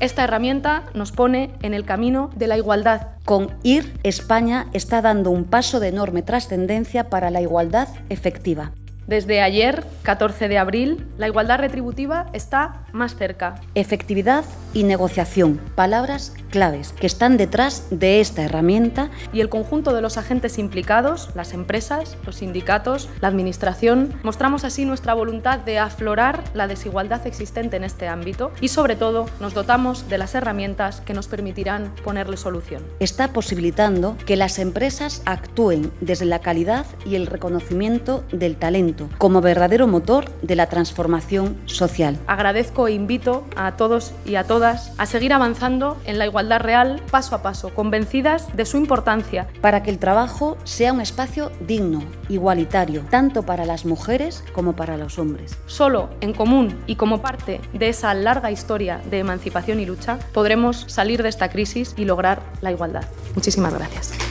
Esta herramienta nos pone en el camino de la igualdad. Con IR, España está dando un paso de enorme trascendencia para la igualdad efectiva. Desde ayer, 14 de abril, la igualdad retributiva está más cerca. Efectividad y negociación, palabras claves que están detrás de esta herramienta. Y el conjunto de los agentes implicados, las empresas, los sindicatos, la Administración, mostramos así nuestra voluntad de aflorar la desigualdad existente en este ámbito y sobre todo nos dotamos de las herramientas que nos permitirán ponerle solución. Está posibilitando que las empresas actúen desde la calidad y el reconocimiento del talento como verdadero motor de la transformación social. Agradezco e invito a todos y a todas a seguir avanzando en la igualdad real paso a paso, convencidas de su importancia. Para que el trabajo sea un espacio digno, igualitario, tanto para las mujeres como para los hombres. Solo en común y como parte de esa larga historia de emancipación y lucha podremos salir de esta crisis y lograr la igualdad. Muchísimas gracias.